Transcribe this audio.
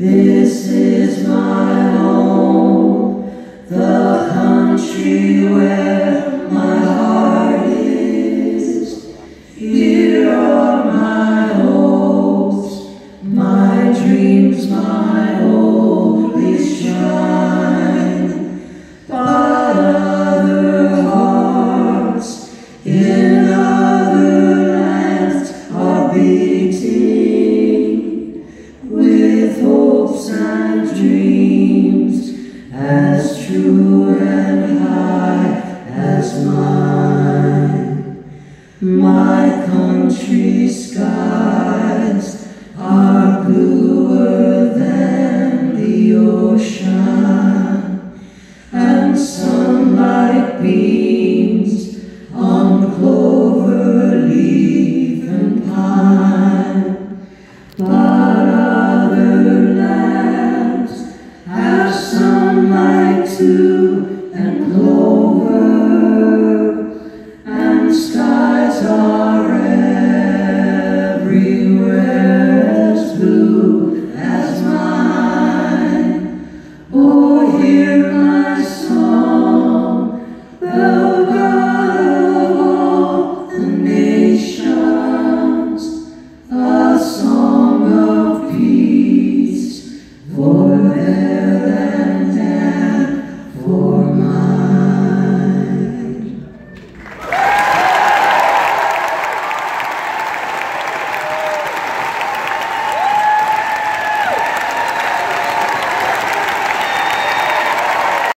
This is my home, the country where my heart is. Here are my hopes, my dreams, my holy shine. Hearts in waiting with hopes and dreams as true and high as mine. My to